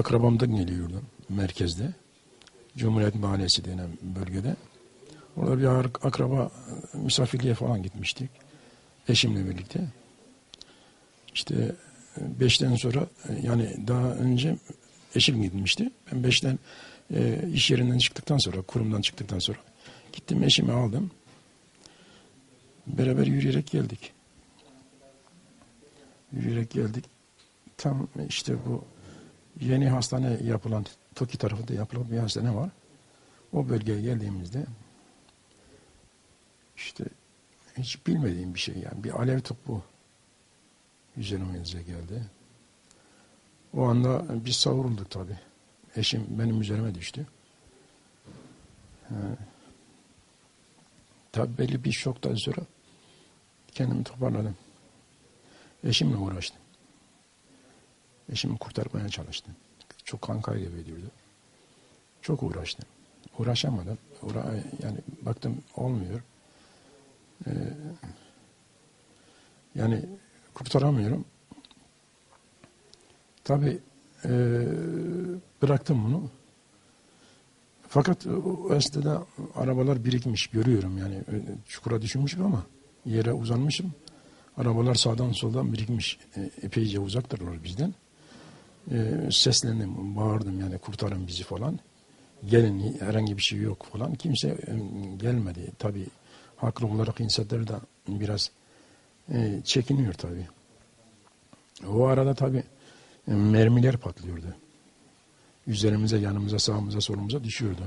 akrabamdan geliyordum merkezde. Cumhuriyet Mahallesi denen bölgede. Orada bir akraba e, misafirliğe falan gitmiştik. Eşimle birlikte. İşte e, beşten sonra e, yani daha önce eşim gitmişti. Ben beşten e, iş yerinden çıktıktan sonra, kurumdan çıktıktan sonra gittim eşimi aldım. Beraber yürüyerek geldik. Yürüyerek geldik. Tam işte bu yeni hastane yapılan, Toki tarafında yapılan bir hastane var. O bölgeye geldiğimizde işte hiç bilmediğim bir şey yani bir alev topu üzerimize geldi. O anda biz savrulduk tabi. Eşim benim üzerime düştü. Ee, tabi belli bir şoktan sonra kendimi toparladım. Eşimle uğraştım. Eşimi kurtarmaya çalıştım. Çok kan kaybediyordu. Çok uğraştım. Uğraşamadım. Uğra yani baktım olmuyor. Ee, yani kurtaramıyorum. Tabi bıraktım bunu. Fakat o esnada arabalar birikmiş görüyorum yani öyle çukura düşmüşüm ama yere uzanmışım. Arabalar sağdan soldan birikmiş. E, epeyce uzaktırlar bizden. E, seslendim, bağırdım yani kurtarın bizi falan. Gelin herhangi bir şey yok falan. Kimse e, gelmedi. Tabi haklı olarak insanlar da biraz e, çekiniyor tabi. O arada tabi mermiler patlıyordu. Üzerimize, yanımıza, sağımıza, solumuza düşüyordu.